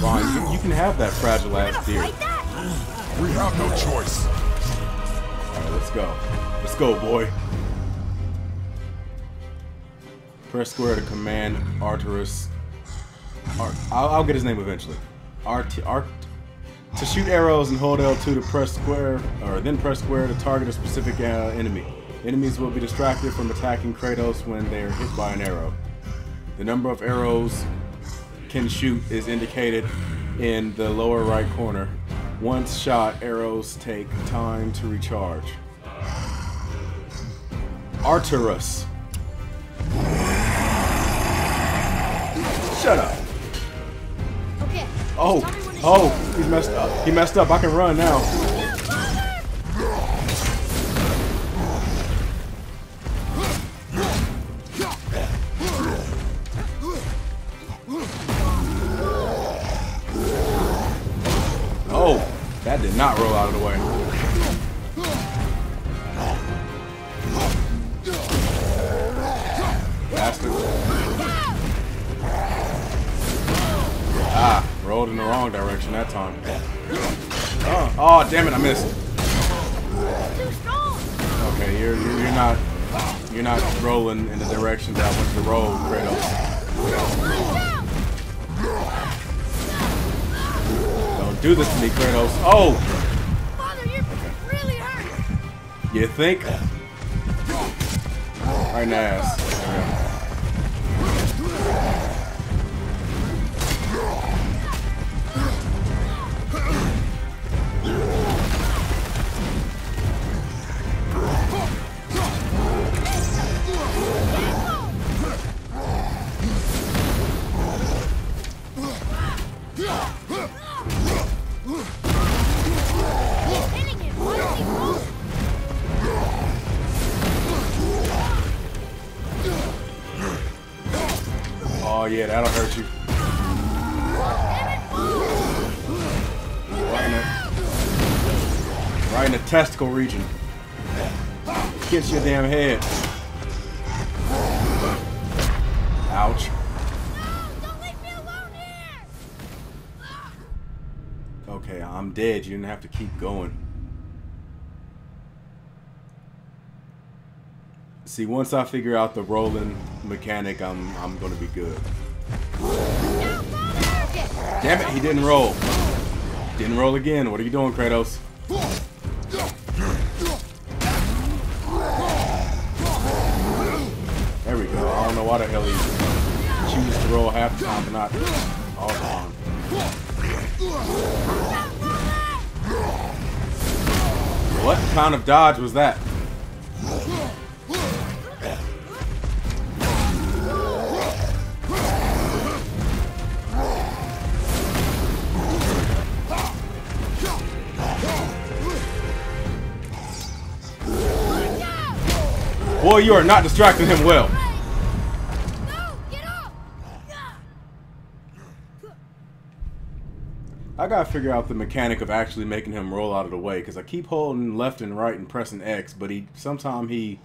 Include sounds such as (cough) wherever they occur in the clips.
Fine, you, you can have that fragile ass beard. We have no choice. Alright, let's go. Let's go, boy. Press square to command Arturus. Art, I'll, I'll get his name eventually. Art, Art, to shoot arrows and hold L2 to press square, or then press square to target a specific uh, enemy. Enemies will be distracted from attacking Kratos when they are hit by an arrow. The number of arrows can shoot is indicated in the lower right corner. Once shot, arrows take time to recharge. Arturus. Shut up. Okay. Oh, Tell me when to oh, he's messed up. He messed up. I can run now. Did not roll out of the way. Bastard. Ah, rolled in the wrong direction that time. Oh, oh damn it, I missed. Okay, you're you're not you're not rolling in the direction that I want to roll, Kratos. Do this to me, Kratos. Oh, Father, you're really hurt. you think? Right in the ass. Yeah, that'll hurt you. Right in the, right in the testicle region. Get your damn head. Ouch. Okay, I'm dead. You didn't have to keep going. See, once I figure out the rolling mechanic, I'm I'm gonna be good. Damn it, he didn't roll. Didn't roll again. What are you doing, Kratos? There we go. I don't know why the hell he chooses to roll half the time, but not all the time. What kind of dodge was that? Boy, you are not distracting him well. I gotta figure out the mechanic of actually making him roll out of the way because I keep holding left and right and pressing X, but he sometimes he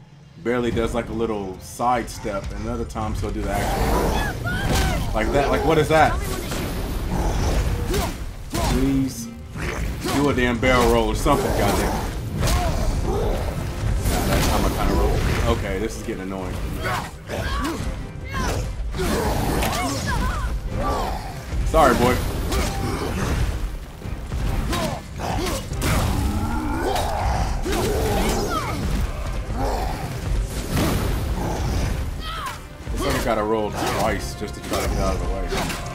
barely does like a little side step, and other times he'll do the actual. Like that. Like what is that? Please do a damn barrel roll or something, goddamn. Nah, that time I kind of roll. Okay, this is getting annoying. Sorry, boy. Like I gotta roll twice just to try to get out of the way.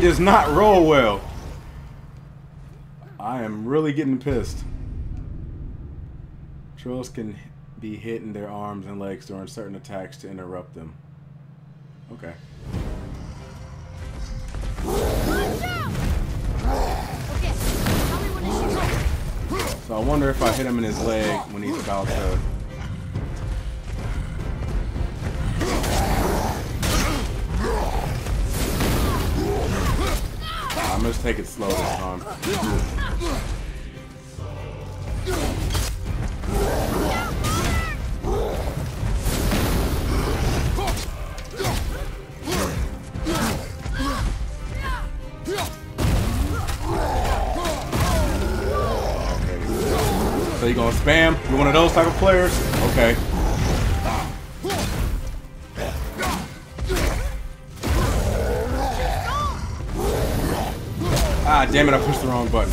He does not roll well. I am really getting pissed. Trolls can be hit in their arms and legs during certain attacks to interrupt them. Okay. So I wonder if I hit him in his leg when he's about to. I'm gonna take it slow this time. So you gonna spam? You're one of those type of players? Okay. Ah, damn it! I pushed the wrong button.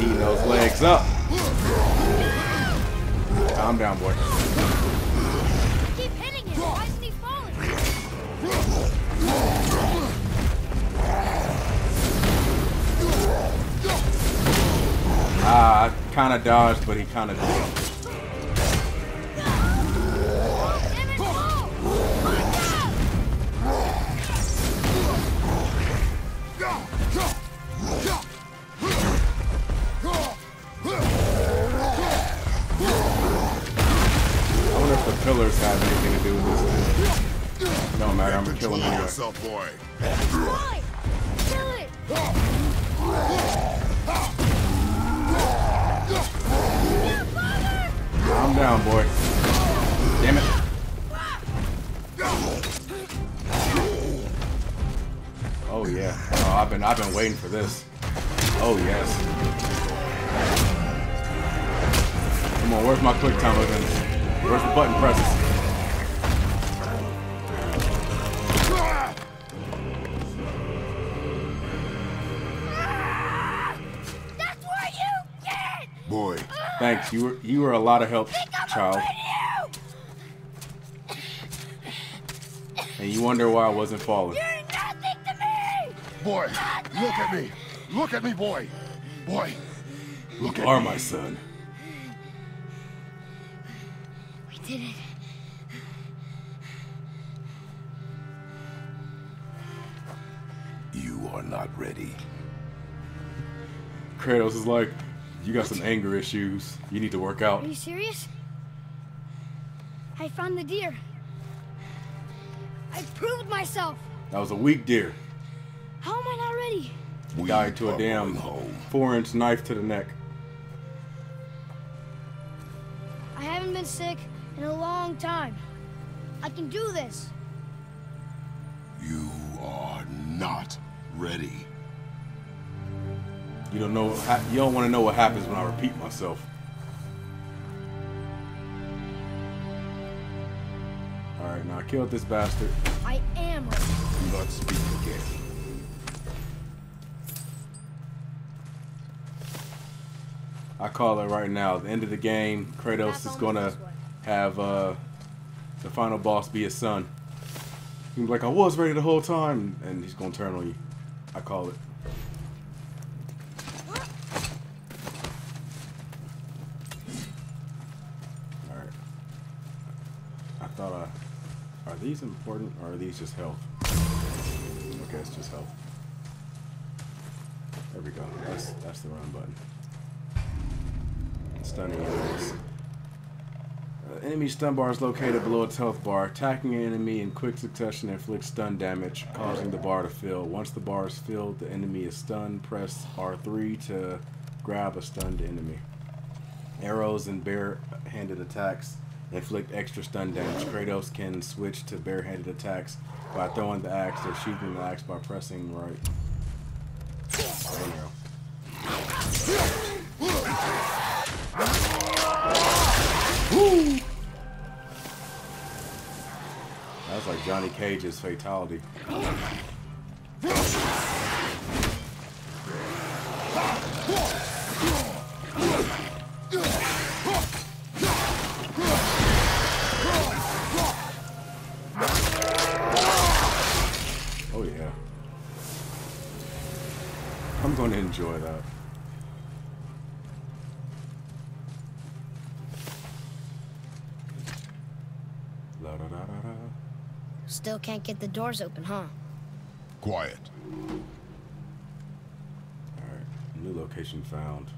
Eating those legs up. Calm down, boy. Keep hitting him. Why isn't he falling? Ah, I kind of dodged, but he kind of. Have anything to do with this. No matter, I'm gonna kill him anyway. yourself, boy. Kill it! Calm down, boy. Damn it. Oh yeah. Oh, I've been I've been waiting for this. Oh yes. Come on, where's my quick time again? Where's the button presses? Boy, Thanks. You were you were a lot of help, child. And you wonder why I wasn't falling. you! You're nothing to me! boy, look at me. Look at me, boy. Boy, look You at are me. my son. We did it. You are not ready. Kratos is like, you got some anger issues. You need to work out. Are you serious? I found the deer. I proved myself. That was a weak deer. How am I not ready? We Died to a damn going home. four inch knife to the neck. I haven't been sick in a long time. I can do this. You are not ready. You don't know. You don't want to know what happens when I repeat myself. All right, now I killed this bastard. I am ready. Do not speak again. I call it right now. At the end of the game, Kratos is gonna have uh, the final boss be his son. He's like, I was ready the whole time, and he's gonna turn on you. I call it. All right. I thought, uh, are these important or are these just health? Okay, it's just health. There we go. That's that's the run button. Stunning enemies. Uh, enemy stun bar is located below its health bar. Attacking an enemy in quick succession inflicts stun damage, causing the bar to fill. Once the bar is filled, the enemy is stunned. Press R3 to grab a stunned enemy. Arrows and bare-handed attacks inflict extra stun damage. Kratos can switch to bare-handed attacks by throwing the axe or shooting the axe by pressing right. That's like Johnny Cage's fatality. Still can't get the doors open, huh? Quiet. Alright, new location found.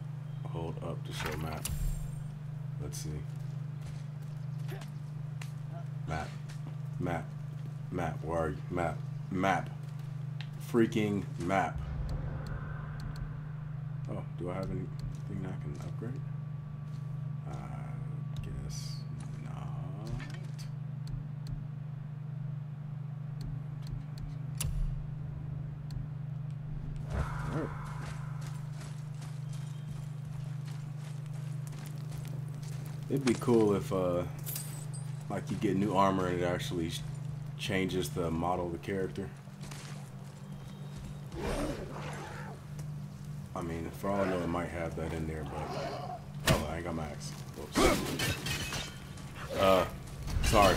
Hold up to show map. Let's see. Map. Map. Map. Where are you? Map. Map. Freaking map. Oh, do I have anything I can upgrade? I guess not. Alright. It'd be cool if, uh, like you get new armor and it actually changes the model of the character. I mean, for all I know, it might have that in there, but oh, I ain't got my axe. Whoops. Uh, sorry.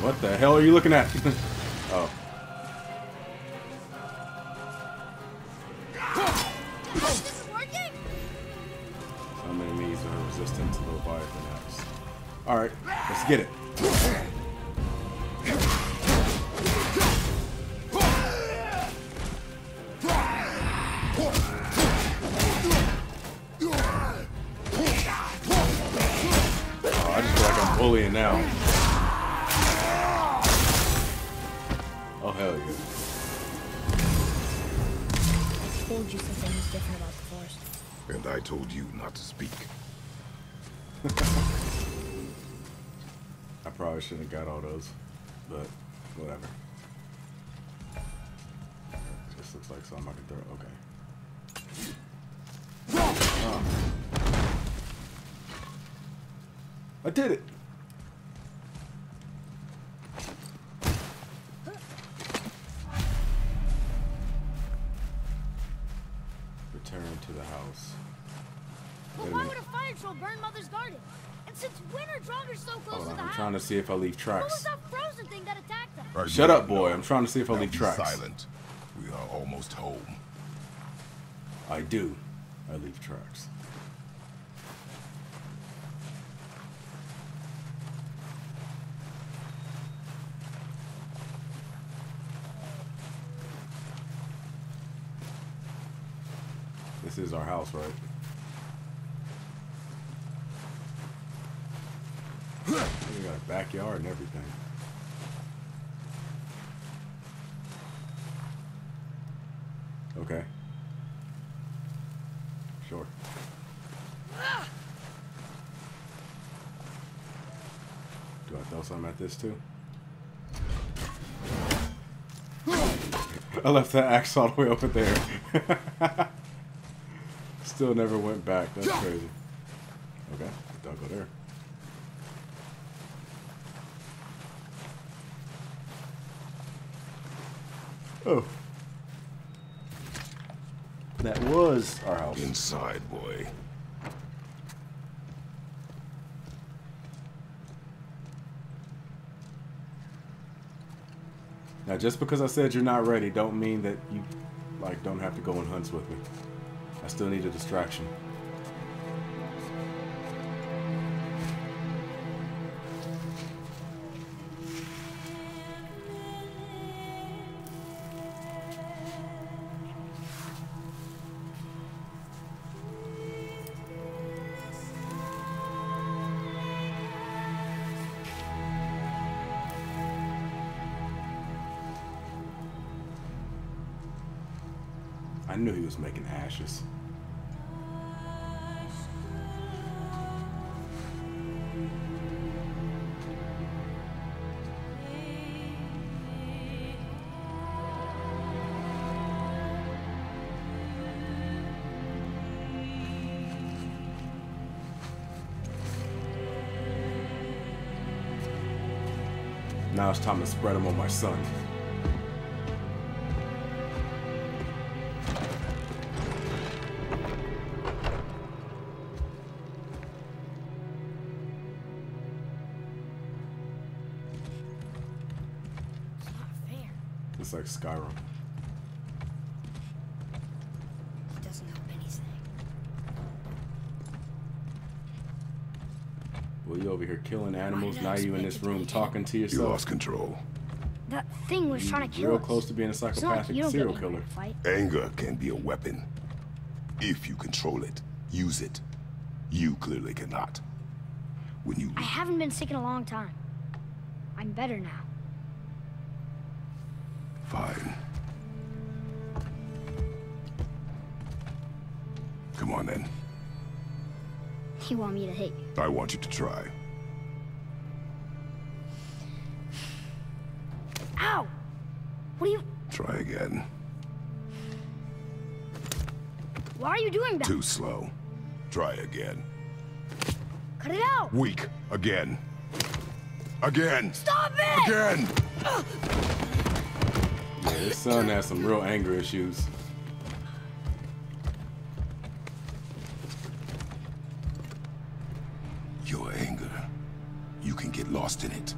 What the hell are you looking at? (laughs) oh, some enemies are resistant to the Leviathan axe. All right, let's get it. I did it. Return to the house. But why would a fire troll burn Mother's garden? And since when are Draugrs so close Hold to on, the I'm house? trying to see if I leave What was tracks. that frozen thing that attacked them? Are Shut up, boy. I'm trying to see if I Now leave be tracks. silent. We are almost home. I do. I leave tracks. This is our house, right? We got a backyard and everything. Okay. Sure. Do I throw something at this too? (laughs) I left that axe all the way over there. (laughs) Still never went back. That's crazy. Okay, don't go there. Oh. That was our house. Inside, boy. Now, just because I said you're not ready, don't mean that you, like, don't have to go on hunts with me. I still need a distraction. I knew he was making ashes. Now it's time to spread them on my son. Like Skyrim. It doesn't help anything. Well, you over here killing animals. Now you in this room talking to yourself. You yourself. lost control. That thing was trying to kill Real us. close to being a It's not like psychopathic serial killer. in a fight. Anger can be a weapon. If you control it, use it. You clearly cannot. When you I haven't been sick in a long time. I'm better now. Fine. Come on then. You want me to hit you? I want you to try. Ow! What are you... Try again. Why are you doing that? Too slow. Try again. Cut it out! Weak. Again. Again. Stop it! Again. (gasps) (laughs) Yeah, his son has some real anger issues. Your anger. You can get lost in it.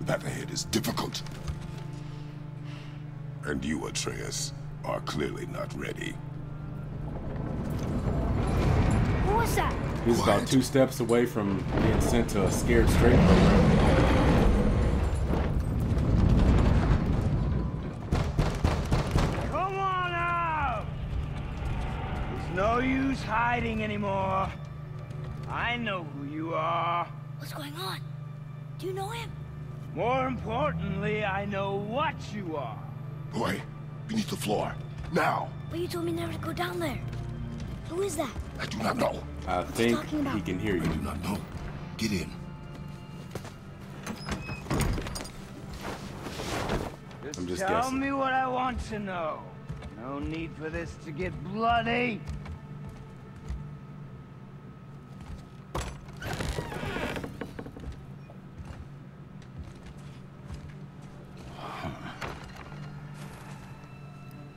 The path ahead is difficult. And you, Atreus, are clearly not ready. What was that? He's about two steps away from being sent to a scared straight program. No use hiding anymore. I know who you are. What's going on? Do you know him? More importantly, I know what you are. Boy, beneath the floor. Now. But you told me never to go down there. Who is that? I do not know. I you think talking about? he can hear you. I do not know. Get in. Just I'm just tell guessing. me what I want to know. No need for this to get bloody.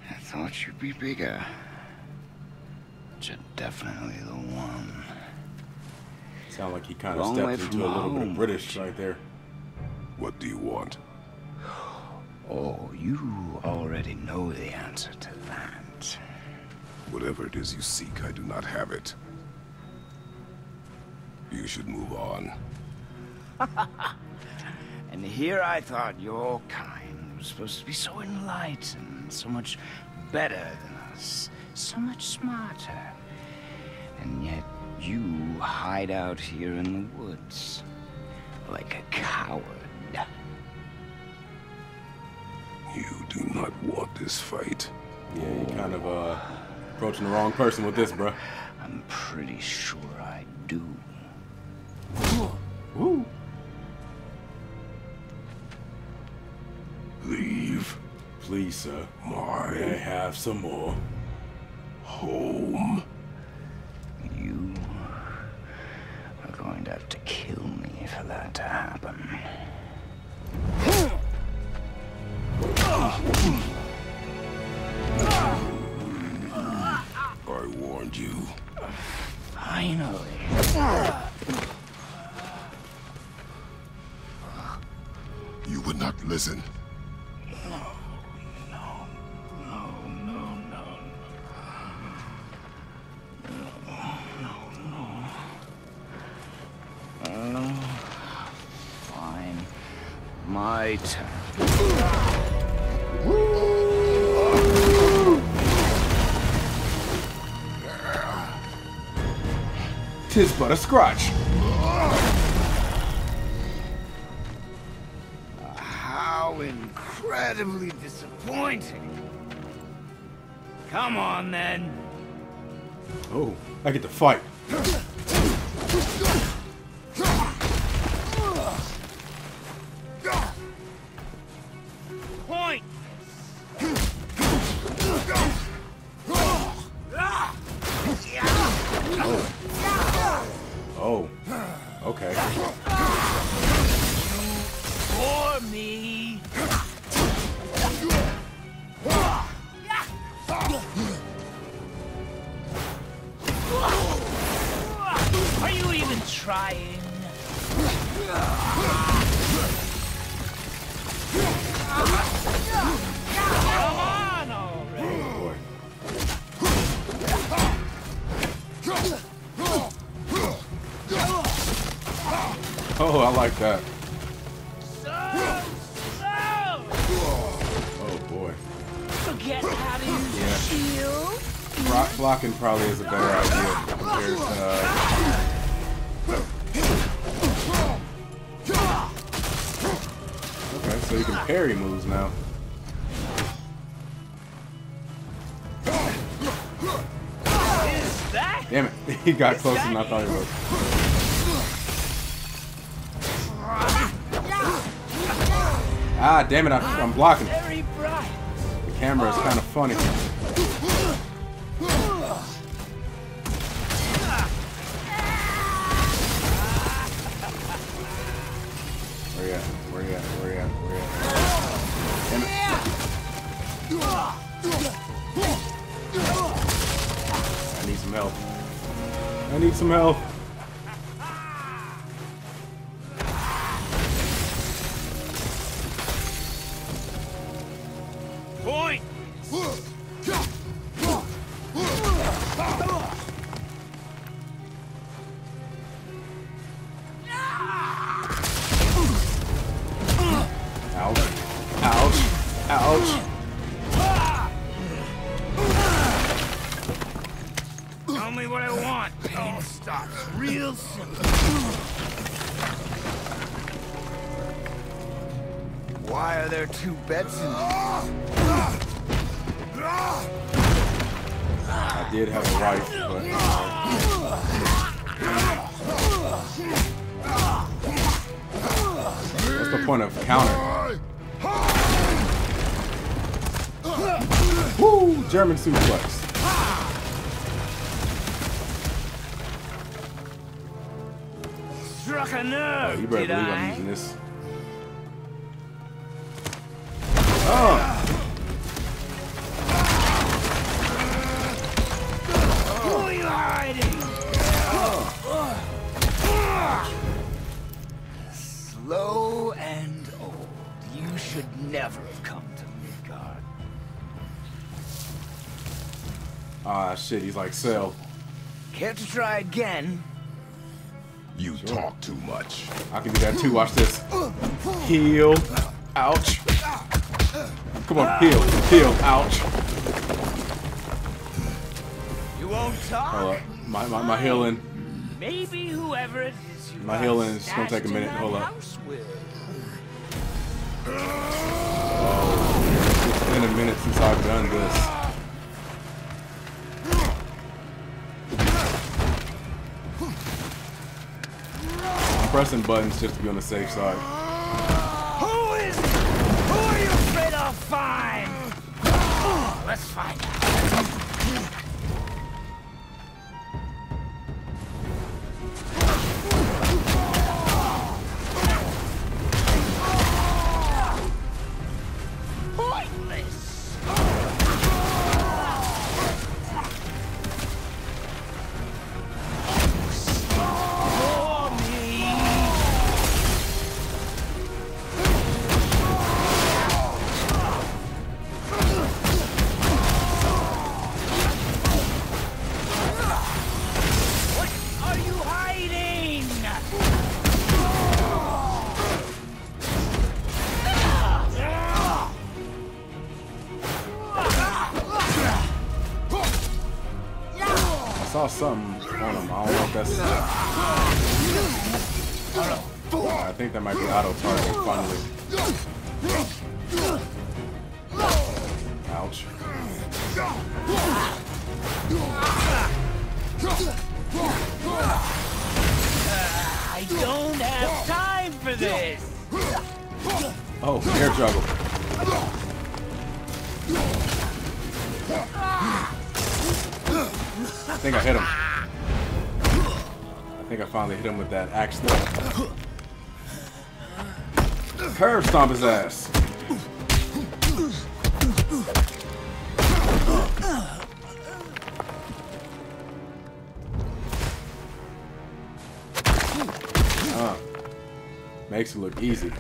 I thought you'd be bigger. But you're definitely the one. Sound like he kind of stepped into a little bit of British right there. What do you want? Oh, you already know the answer to that. Whatever it is you seek, I do not have it. You should move on. (laughs) And here I thought your kind was supposed to be so enlightened, so much better than us, so much smarter. And yet you hide out here in the woods like a coward. You do not want this fight. Yeah, you're kind of uh, approaching the wrong person with this, bro. I'm pretty sure I do. Woo! Please, sir. May I have some more? home. You are going to have to kill me for that to happen. I warned you. Finally. You would not listen. Tis but a scratch. How incredibly disappointing. Come on, then. Oh, I get to fight. Like that. So. Oh boy. Forget how to use Yeah. shield. Rock blocking probably is a better idea compared to. Uh, okay, so you can parry moves now. Is that Damn it, (laughs) he got closer than I thought he would. Ah, damn it, I, I'm blocking. The camera is kind of funny. Where you at? Where you at? Where you at? Where you at? Damn it. I need some help. I need some help. What I want. Pain oh. stops real simple. Why are there two beds in I did have a wife, but. Uh, what's the point of counter? Woo! German suplex. A Oh, you better believe I? I'm using this. Oh! Who are you hiding? Slow and old. You should never have come to Midgard. Ah, shit, he's like Cell. Care to try again? You talk too much. I can do that too. Watch this. Heal. Ouch. Come on, heal. Heal. Ouch. You won't talk? Hold up. My, my, my healing. Maybe whoever it is you My got healing is gonna take a minute. Hold up. house will. It's been a minute since I've done this. Pressing buttons just to be on the safe side. Who is? Who are you afraid let's find out. Curb stomp his ass. Uh, makes it look easy.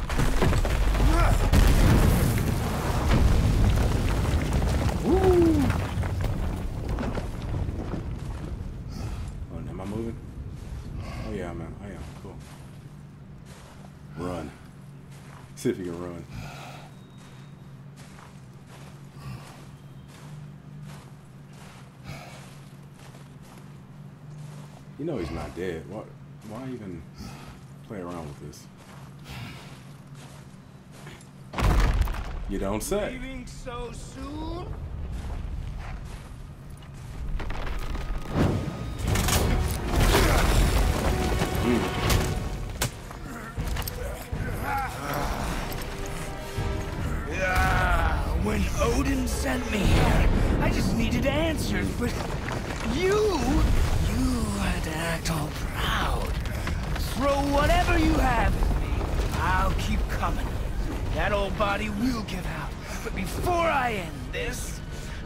See if you can run. You know he's not dead. What? Why even play around with this? You don't say. Leaving so soon? Yeah, when Odin sent me here, I just needed answers, but you, you had to act all proud. Throw whatever you have at me. I'll keep coming. That old body will give out. But before I end this,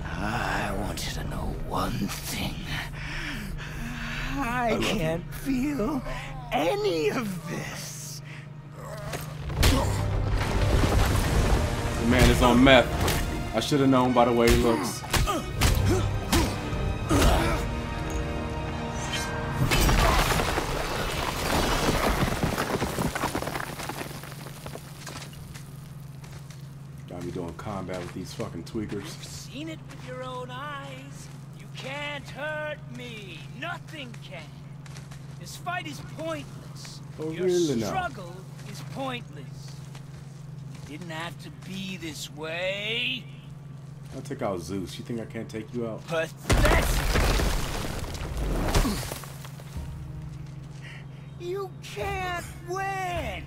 I want you to know one thing. I can't feel any of this. The man is on meth. I should have known by the way he looks. Got me doing combat with these fucking tweakers. You've seen it with your own eyes. You can't hurt me. Nothing can. This fight is pointless. Oh, your really now? struggle is pointless. It didn't have to be this way. I'll take out Zeus. You think I can't take you out? Pathetic. You can't win.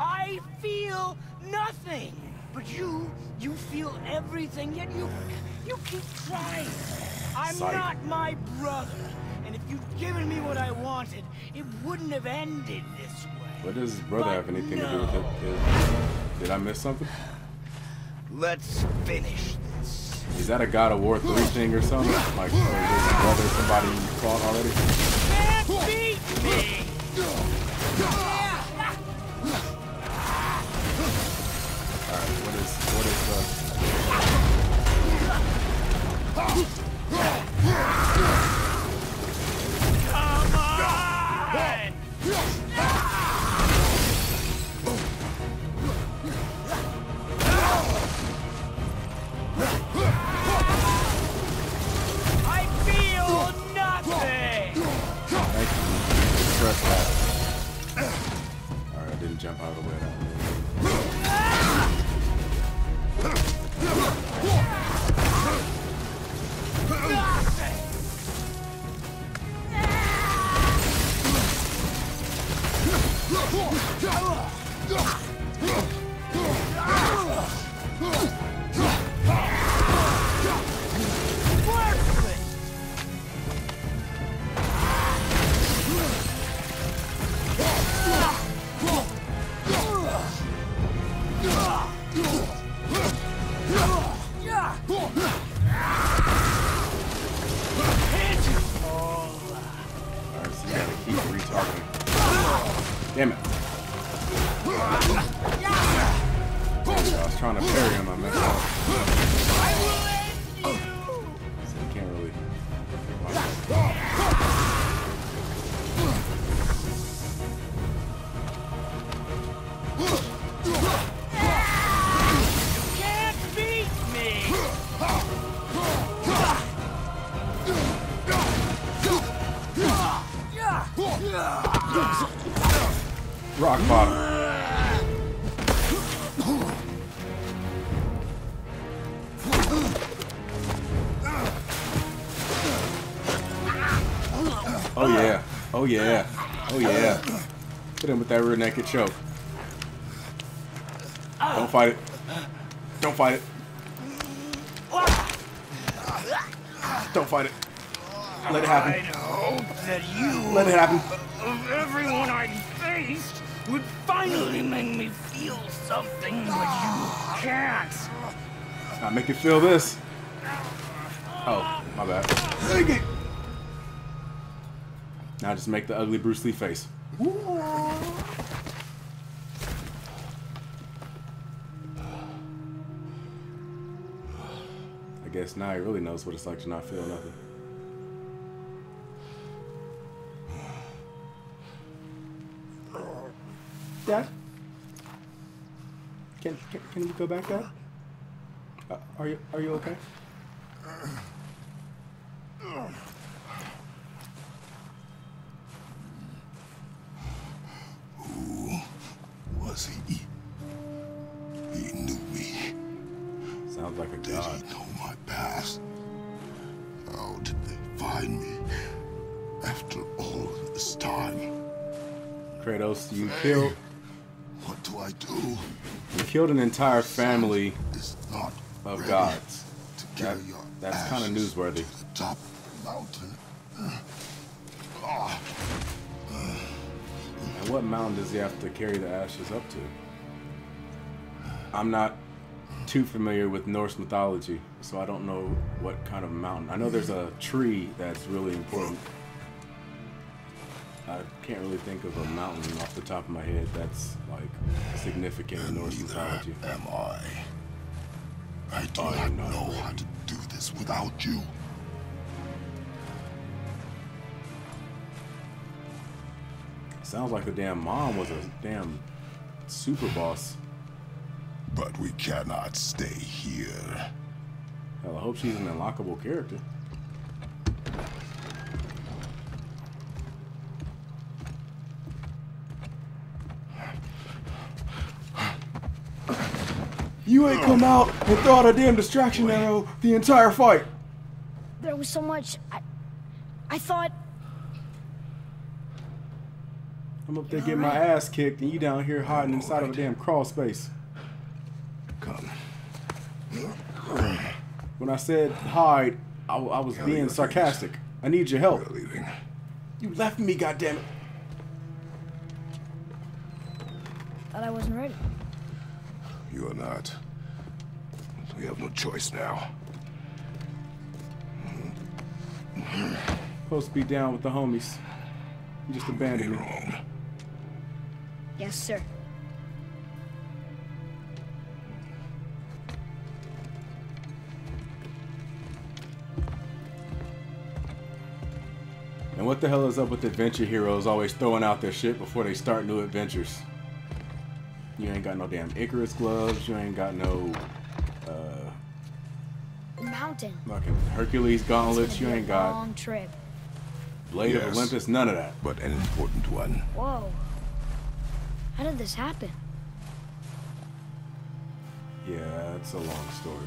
I feel nothing. But you, you feel everything, yet you, you keep trying. I'm not my brother. And if you'd given me what I wanted, it wouldn't have ended this way. What does his brother But have anything to do with it? Did, did I miss something? Let's finish this. Is that a God of War 3 thing or something? Like, or brother somebody fought already? Alright, what is, what is, uh... out of the way that way. Yeah. Oh yeah. Yeah. Hit him with that rear naked choke. Don't fight it. Don't fight it. Don't fight it. Let it I happen. hope that you, Let it happen. of everyone I faced, would finally make me feel something, but you can't. I make you feel this. Oh, my bad. Now just make the ugly Bruce Lee face. I guess now he really knows what it's like to not feel nothing. Dad? Can, can, can we go back up? Uh, are you are you okay? Killed an entire family Is not of gods. to That, that's kind of newsworthy. top of the mountain. Ah, And what mountain does he have to carry the ashes up to? I'm not too familiar with Norse mythology, so I don't know what kind of mountain. I know there's a tree that's really important. I can't really think of a mountain off the top of my head that's like significant in Norse mythology. am I. I do I not am not know how to do this without you. Sounds like the damn mom was a damn super boss. But we cannot stay here. Hell, I hope she's an unlockable character. You ain't come out and throw out a damn distraction arrow the entire fight. There was so much. I, I thought. I'm up there getting my ass kicked and you down here hiding inside of a damn crawl space. Come. When I said hide, I, I was Kelly, being you're sarcastic. I need your help. We're leaving. You left me, goddammit. Thought I wasn't ready. You are not. We have no choice now. Supposed to be down with the homies. You just abandoned Your me. Yes, sir. And what the hell is up with adventure heroes always throwing out their shit before they start new adventures? You ain't got no damn Icarus gloves. You ain't got no Mountain. fucking Hercules gauntlets, you ain't got long trip. Blade of Olympus. None of that. But an important one. Whoa. How did this happen? Yeah, it's a long story.